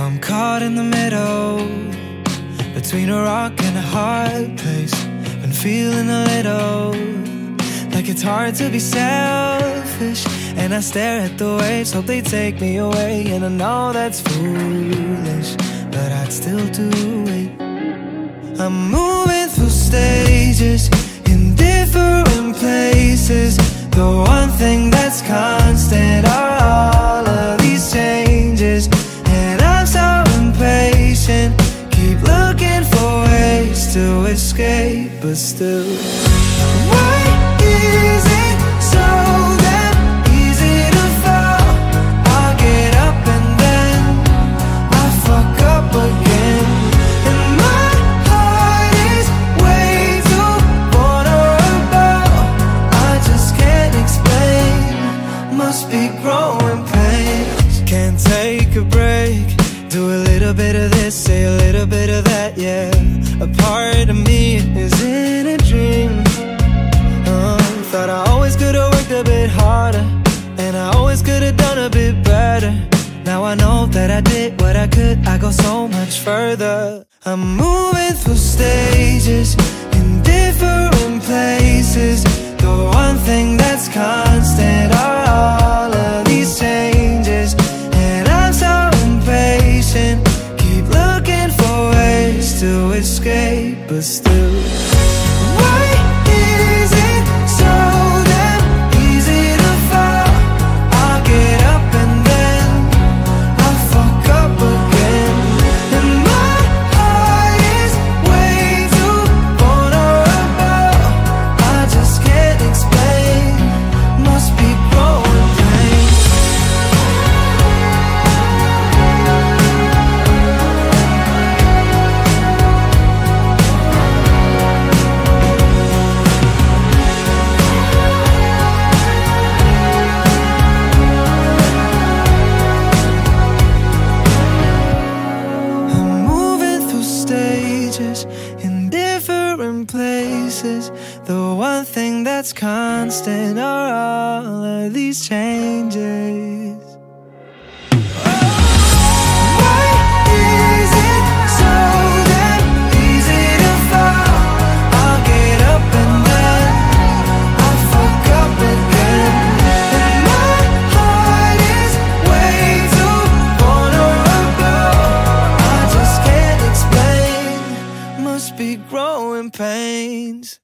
I'm caught in the middle between a rock and a hard place. Been feeling a little like it's hard to be selfish. And I stare at the waves, hope they take me away. And I know that's foolish, but I'd still do it. I'm moving through but still. Why is it so damn easy to fall? I get up and then I fuck up again. And my heart is way too vulnerable. I just can't explain. Must be growing pains. Can't take a break. Do a little bit of this, say a little bit of that, yeah. A part of me is in I did what I could, I go so much further. I'm moving through stages in different places. The one thing that's constant are all of these changes. And I'm so impatient, keep looking for ways to escape, but still. Places. The one thing that's constant are all of these changes. Pains.